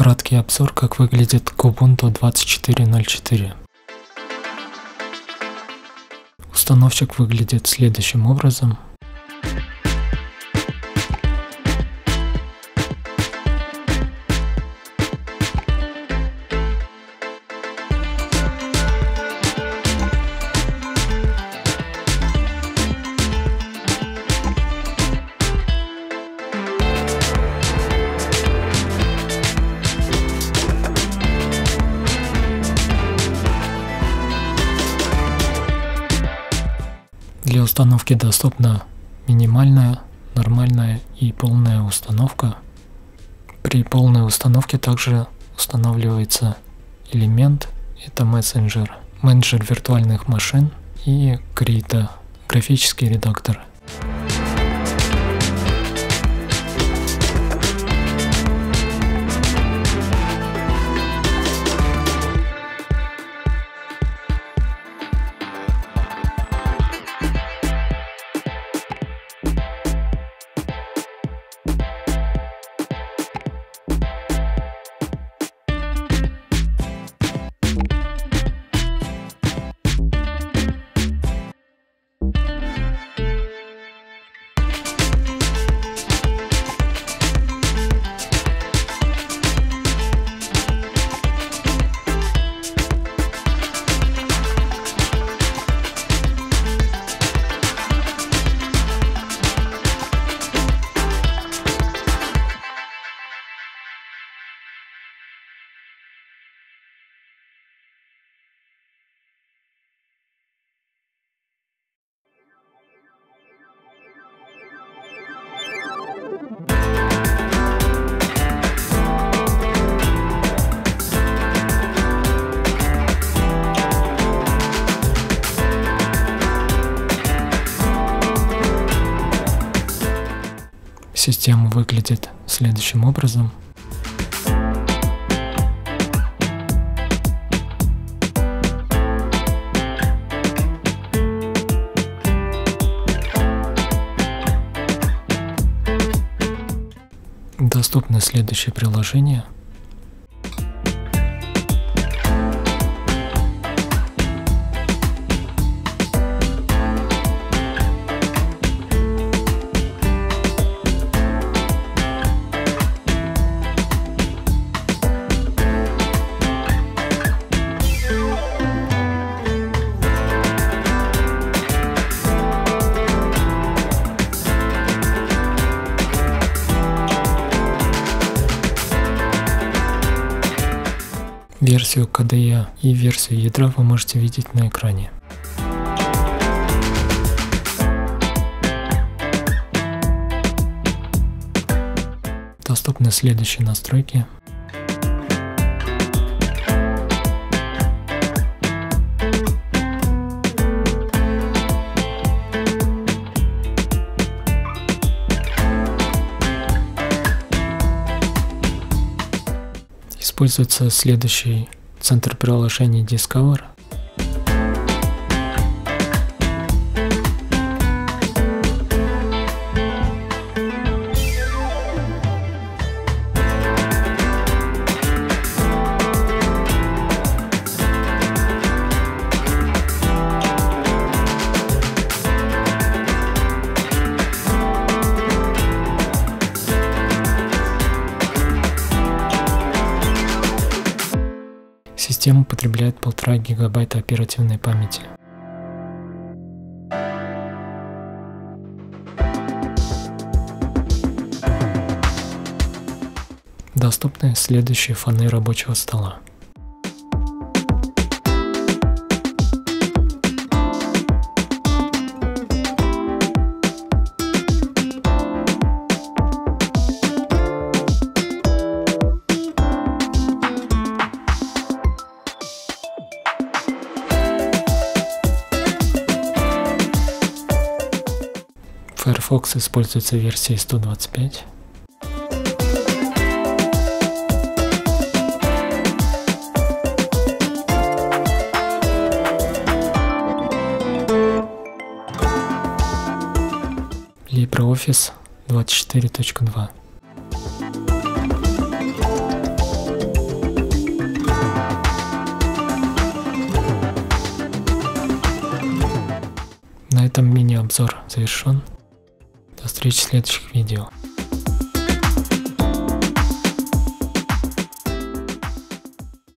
Краткий обзор, как выглядит Kubuntu 24.04. Установщик выглядит следующим образом – Для установки доступна минимальная, нормальная и полная установка. При полной установке также устанавливается элемент, это мессенджер, менеджер виртуальных машин и Krita, графический редактор. Система выглядит следующим образом. Доступны следующие приложения – Версию KDE и версию ядра вы можете видеть на экране. Доступны следующие настройки. Используется следующий центр приложений Discover. Система потребляет 1,5 гигабайта оперативной памяти. Доступны следующие фоны рабочего стола. Firefox используется версия 125. LibreOffice 24.2. На этом мини-обзор завершен. До встречи в следующих видео.